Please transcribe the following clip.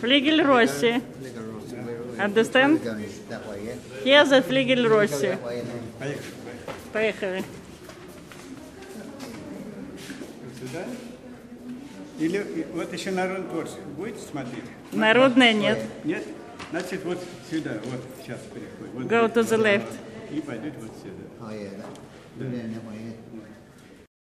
Флигель Росси. Understand? where we're? Here the Флигель Росси. Поехали. Сюда. Или вот еще народный торс. Будете смотреть? Народная нет. Нет? Значит, вот сюда. Вот сейчас переходим. Вот Go to the left. И пойдет вот сюда. Oh, yeah, that. Go yeah.